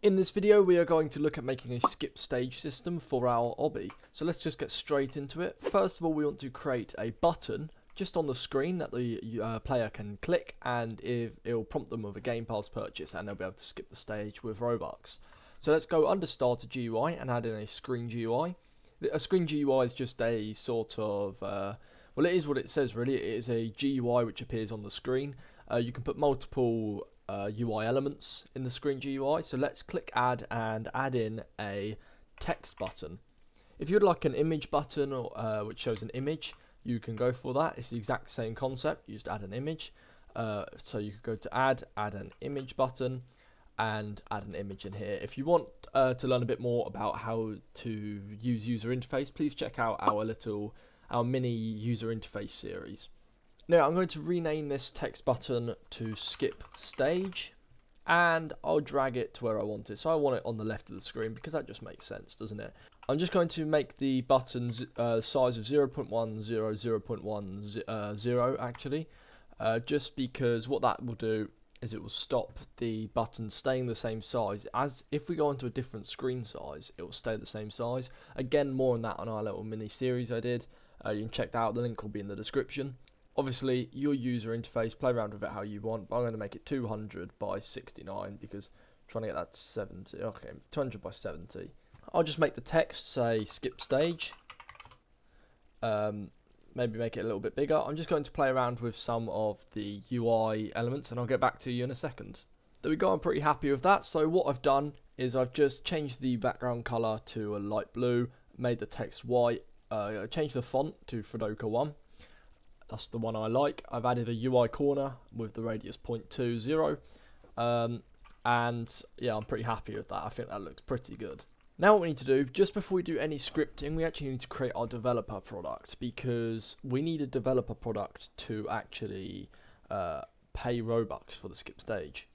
In this video we are going to look at making a skip stage system for our obby. So let's just get straight into it. First of all we want to create a button just on the screen that the uh, player can click and if it will prompt them with a Game Pass purchase and they'll be able to skip the stage with Robux. So let's go under Starter GUI and add in a Screen GUI. A Screen GUI is just a sort of, uh, well it is what it says really, it is a GUI which appears on the screen. Uh, you can put multiple uh, UI elements in the screen GUI. So let's click add and add in a text button. If you'd like an image button or, uh, which shows an image, you can go for that. It's the exact same concept. You just add an image. Uh, so you could go to add, add an image button, and add an image in here. If you want uh, to learn a bit more about how to use user interface, please check out our little, our mini user interface series. Now I'm going to rename this text button to skip stage and I'll drag it to where I want it. So I want it on the left of the screen because that just makes sense, doesn't it? I'm just going to make the buttons uh, size of 0.10, 0.10 uh, 0 actually, uh, just because what that will do is it will stop the button staying the same size. As if we go onto a different screen size it will stay the same size. Again more on that on our little mini series I did. Uh, you can check that out. The link will be in the description Obviously, your user interface, play around with it how you want, but I'm going to make it 200 by 69 because I'm trying to get that 70. Okay, 200 by 70. I'll just make the text say skip stage. Um, maybe make it a little bit bigger. I'm just going to play around with some of the UI elements and I'll get back to you in a second. There we go, I'm pretty happy with that. So what I've done is I've just changed the background colour to a light blue, made the text white, uh, changed the font to Fredoka 1 that's the one I like. I've added a UI corner with the radius 0.20. Um, and yeah, I'm pretty happy with that. I think that looks pretty good. Now what we need to do, just before we do any scripting, we actually need to create our developer product because we need a developer product to actually uh, pay Robux for the skip stage.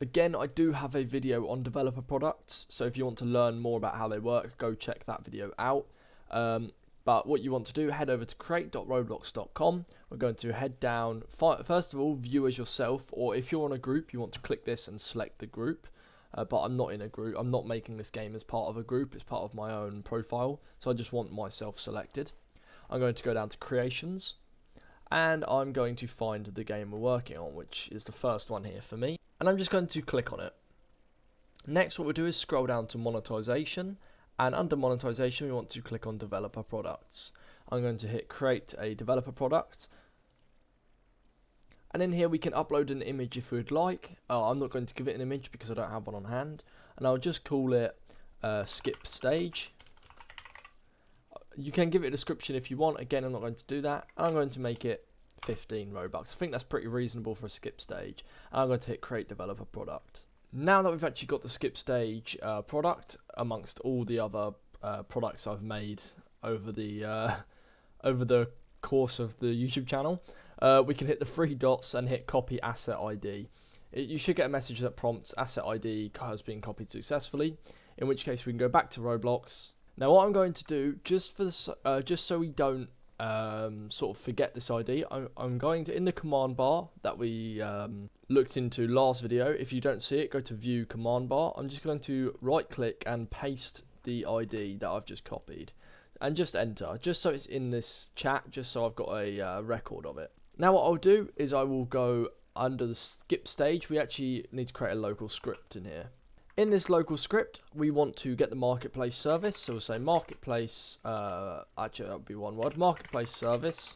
Again, I do have a video on developer products, so if you want to learn more about how they work, go check that video out. Um, but what you want to do, head over to create.roblox.com. We're going to head down, first of all, view as yourself, or if you're on a group, you want to click this and select the group. Uh, but I'm not in a group, I'm not making this game as part of a group, it's part of my own profile, so I just want myself selected. I'm going to go down to creations, and I'm going to find the game we're working on, which is the first one here for me, and I'm just going to click on it. Next, what we'll do is scroll down to monetization, and under monetization, we want to click on developer products. I'm going to hit create a developer product. And in here we can upload an image if we'd like. Oh, I'm not going to give it an image because I don't have one on hand. And I'll just call it uh, skip stage. You can give it a description if you want. Again, I'm not going to do that. I'm going to make it 15 Robux. I think that's pretty reasonable for a skip stage. And I'm going to hit create developer product. Now that we've actually got the skip stage uh, product amongst all the other uh, products I've made over the uh, over the course of the YouTube channel, uh, we can hit the three dots and hit copy asset ID. It, you should get a message that prompts asset ID has been copied successfully. In which case we can go back to Roblox. Now what I'm going to do just for the, uh, just so we don't um, sort of forget this ID, I'm, I'm, going to, in the command bar that we um, looked into last video, if you don't see it, go to view command bar. I'm just going to right click and paste the ID that I've just copied and just enter, just so it's in this chat, just so I've got a uh, record of it. Now what I'll do is I will go under the skip stage, we actually need to create a local script in here. In this local script, we want to get the marketplace service. So we'll say marketplace, uh, actually that would be one word, marketplace service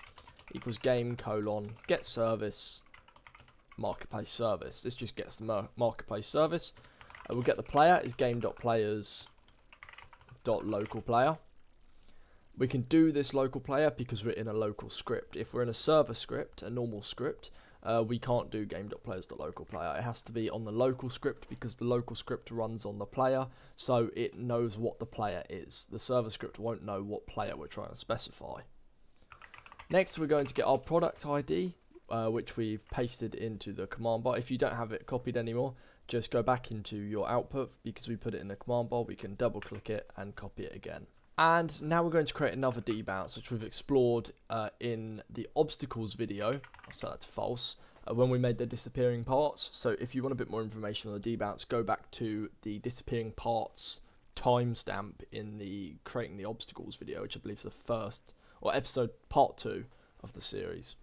equals game colon get service marketplace service. This just gets the marketplace service. Uh, we'll get the player is game.players dot local player. We can do this local player because we're in a local script. If we're in a server script, a normal script, uh, we can't do game.players.local player. It has to be on the local script because the local script runs on the player, so it knows what the player is. The server script won't know what player we're trying to specify. Next, we're going to get our product ID, uh, which we've pasted into the command bar. If you don't have it copied anymore, just go back into your output because we put it in the command bar. We can double click it and copy it again. And now we're going to create another debounce, which we've explored uh, in the obstacles video. I'll set that to false. uh, when we made the disappearing parts. So if you want a bit more information on the debounce, go back to the disappearing parts timestamp in the creating the obstacles video, which I believe is the first or episode part two of the series.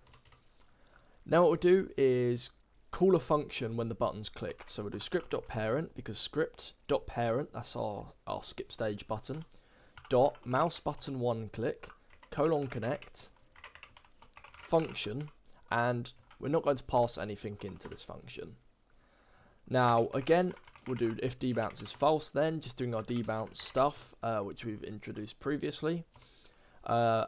Now what we'll do is call a function when the button's clicked. So we'll do script.parent because script.parent, that's our, our skip stage button, dot mouse button one click, colon connect, function, and we're not going to pass anything into this function. Now, again, we'll do if debounce is false then, just doing our debounce stuff, uh, which we've introduced previously. Uh,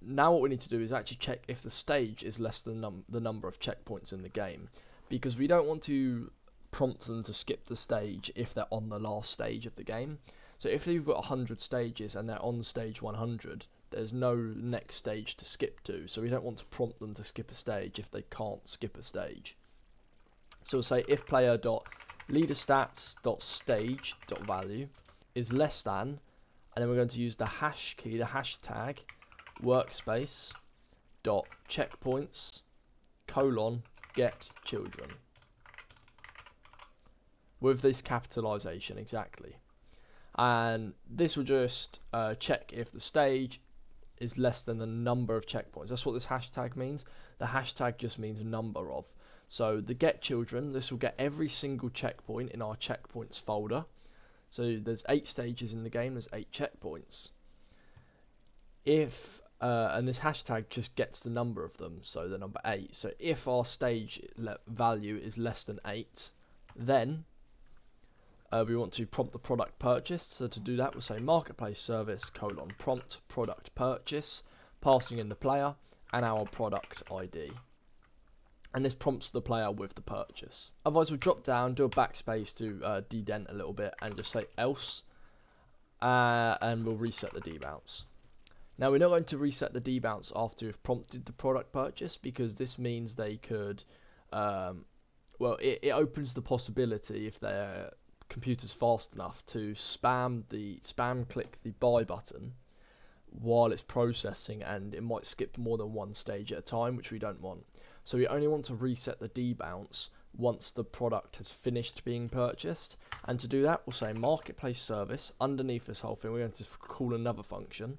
now what we need to do is actually check if the stage is less than num the number of checkpoints in the game, because we don't want to prompt them to skip the stage if they're on the last stage of the game. So if you've got 100 stages and they're on stage 100, there's no next stage to skip to, so we don't want to prompt them to skip a stage if they can't skip a stage. So we'll say if player dot leader stats dot stage dot value is less than, and then we're going to use the hash key, the hashtag workspace dot checkpoints colon get children with this capitalization exactly and this will just uh, check if the stage is less than the number of checkpoints. That's what this hashtag means. The hashtag just means number of. So the get children, this will get every single checkpoint in our checkpoints folder. So there's eight stages in the game, there's eight checkpoints. If, uh, and this hashtag just gets the number of them, so the number eight. So if our stage value is less than eight, then uh, we want to prompt the product purchase. So to do that, we'll say marketplace service colon prompt product purchase, passing in the player and our product ID. And this prompts the player with the purchase. Otherwise, we'll drop down, do a backspace to uh, dedent a little bit, and just say else, uh, and we'll reset the debounce. Now, we're not going to reset the debounce after we've prompted the product purchase because this means they could, um, well, it, it opens the possibility if they're computer's fast enough to spam the spam click the buy button while it's processing and it might skip more than one stage at a time which we don't want. So we only want to reset the debounce once the product has finished being purchased. And to do that we'll say marketplace service underneath this whole thing. We're going to call another function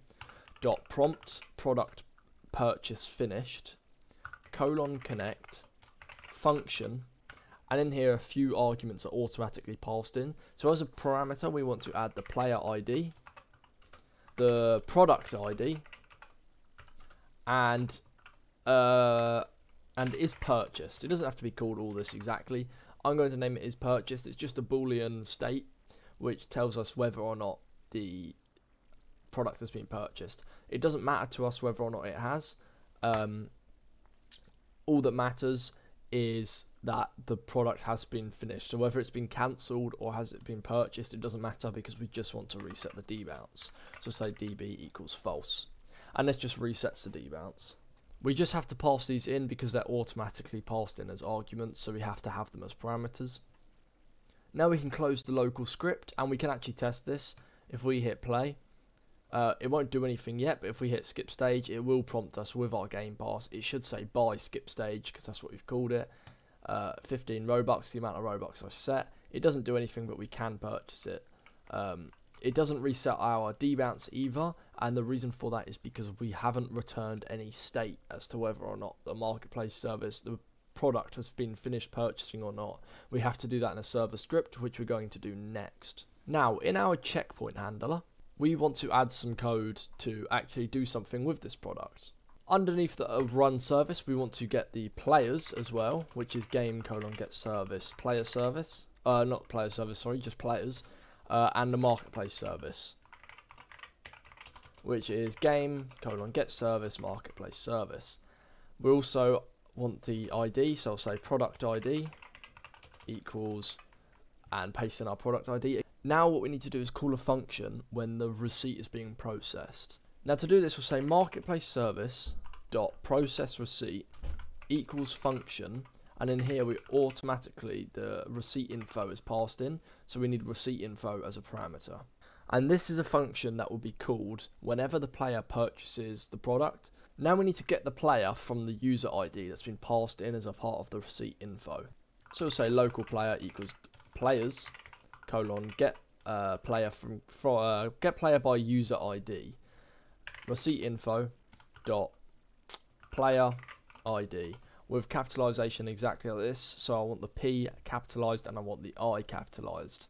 dot prompt product purchase finished colon connect function and in here a few arguments are automatically passed in. So as a parameter we want to add the player ID, the product ID, and uh, and is purchased. It doesn't have to be called all this exactly. I'm going to name it is purchased. It's just a boolean state which tells us whether or not the product has been purchased. It doesn't matter to us whether or not it has. Um, all that matters is that the product has been finished. So whether it's been cancelled or has it been purchased, it doesn't matter because we just want to reset the debounce. So say db equals false. And this just resets the debounce. We just have to pass these in because they're automatically passed in as arguments, so we have to have them as parameters. Now we can close the local script and we can actually test this. If we hit play, uh, it won't do anything yet, but if we hit skip stage, it will prompt us with our game pass. It should say buy skip stage because that's what we've called it. Uh, 15 Robux, the amount of Robux I set. It doesn't do anything, but we can purchase it. Um, it doesn't reset our debounce either, and the reason for that is because we haven't returned any state as to whether or not the marketplace service, the product has been finished purchasing or not. We have to do that in a server script, which we're going to do next. Now, in our checkpoint handler, we want to add some code to actually do something with this product. Underneath the uh, run service, we want to get the players as well, which is game colon get service, player service, uh, not player service, sorry, just players, uh, and the marketplace service, which is game colon get service, marketplace service. We also want the ID, so I'll say product ID equals and paste in our product ID. Now what we need to do is call a function when the receipt is being processed. Now to do this we'll say marketplace service dot process receipt equals function and in here we automatically the receipt info is passed in so we need receipt info as a parameter And this is a function that will be called whenever the player purchases the product. Now we need to get the player from the user ID that's been passed in as a part of the receipt info. So we'll say local player equals players colon get uh, player from, uh, get player by user ID receipt info dot player ID with capitalization exactly like this. So I want the P capitalized and I want the I capitalized.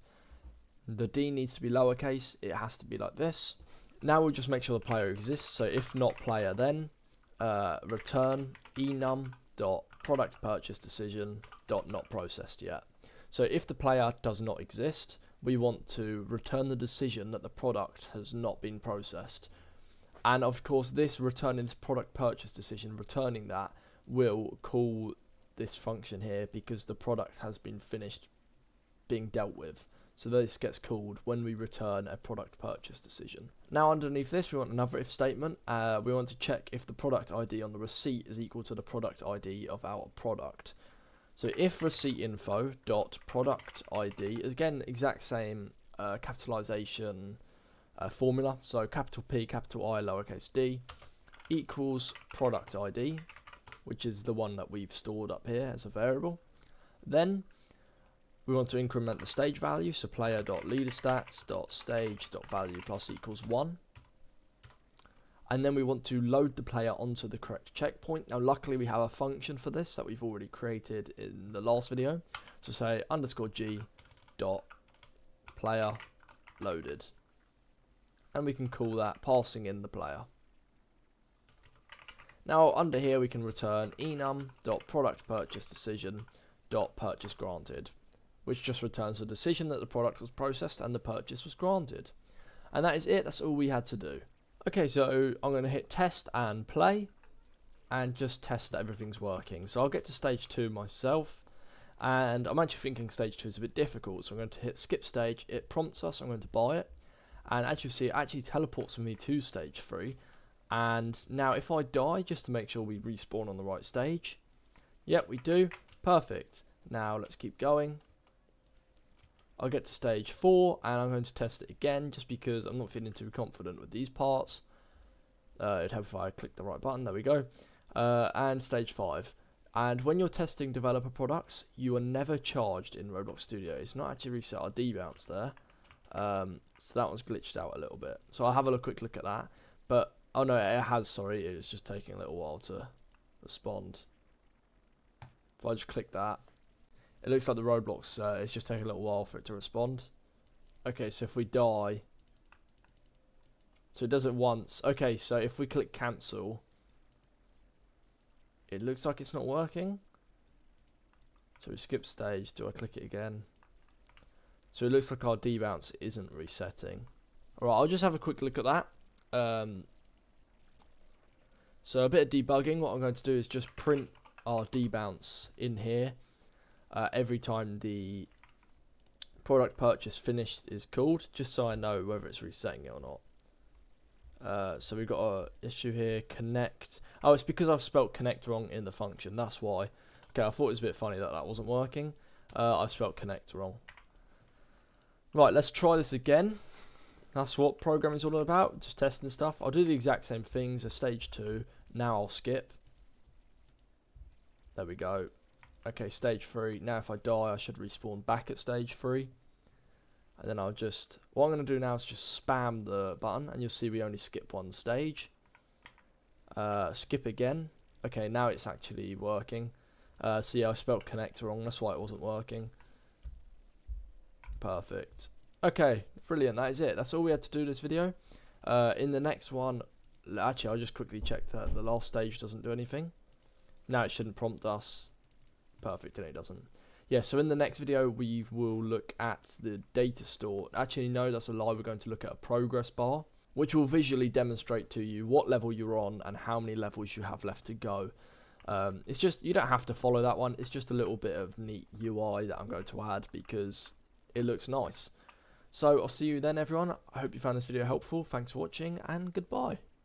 The D needs to be lowercase. It has to be like this. Now we'll just make sure the player exists. So if not player, then uh, return enum dot product purchase decision dot not processed yet. So if the player does not exist, we want to return the decision that the product has not been processed. And of course, this returning this product purchase decision, returning that, will call this function here because the product has been finished being dealt with. So this gets called when we return a product purchase decision. Now underneath this we want another if statement. Uh, we want to check if the product ID on the receipt is equal to the product ID of our product. So if receipt info dot product ID again exact same uh, capitalization uh, formula. So capital P, capital I, lowercase d equals product ID, which is the one that we've stored up here as a variable. Then we want to increment the stage value, so player.leaderstats.stage.value plus equals 1. And then we want to load the player onto the correct checkpoint. Now luckily we have a function for this that we've already created in the last video. So say underscore g dot player loaded. And we can call that passing in the player. Now under here we can return enum dot product purchase decision dot purchase granted which just returns the decision that the product was processed and the purchase was granted. And that is it, that's all we had to do. Okay, so I'm going to hit test and play and just test that everything's working. So I'll get to stage 2 myself and I'm actually thinking stage 2 is a bit difficult so I'm going to hit skip stage, it prompts us, I'm going to buy it. And as you see it actually teleports me to stage 3 and now if I die just to make sure we respawn on the right stage, yep we do, perfect. Now let's keep going I'll get to stage 4 and I'm going to test it again just because I'm not feeling too confident with these parts. Uh, it'd help if I click the right button, there we go. Uh, and stage 5. And when you're testing developer products, you are never charged in Roblox Studio. It's not actually reset our debounce there. Um, so that one's glitched out a little bit. So I'll have a look, quick look at that. But, oh no, it has, sorry, it's just taking a little while to respond. If I just click that, it looks like the Roblox, uh, it's just taking a little while for it to respond. Okay, so if we die... So it does it once. Okay, so if we click cancel... It looks like it's not working. So we skip stage. Do I click it again? So it looks like our debounce isn't resetting. Alright, I'll just have a quick look at that. Um, so a bit of debugging. What I'm going to do is just print our debounce in here uh, every time the product purchase finished is called, just so I know whether it's resetting it or not. Uh, so we've got a issue here, connect. Oh, it's because I've spelled connect wrong in the function, that's why. Okay, I thought it was a bit funny that that wasn't working. Uh, I've spelled connect wrong. Right, let's try this again. That's what programming is all about, just testing stuff. I'll do the exact same things as stage 2. Now I'll skip. There we go. Okay, stage 3. Now if I die, I should respawn back at stage 3. And then I'll just... What I'm going to do now is just spam the button. And you'll see we only skip one stage. Uh, skip again. Okay, now it's actually working. Uh, see, I spelled connector wrong. That's why it wasn't working. Perfect. Okay, brilliant. That is it. That's all we had to do this video. Uh, in the next one... Actually, I'll just quickly check that the last stage doesn't do anything. Now it shouldn't prompt us perfect and it doesn't. Yeah, so in the next video we will look at the data store. Actually, no, that's a lie. We're going to look at a progress bar, which will visually demonstrate to you what level you're on and how many levels you have left to go. Um, it's just, you don't have to follow that one. It's just a little bit of neat UI that I'm going to add because it looks nice. So I'll see you then, everyone. I hope you found this video helpful. Thanks for watching and goodbye.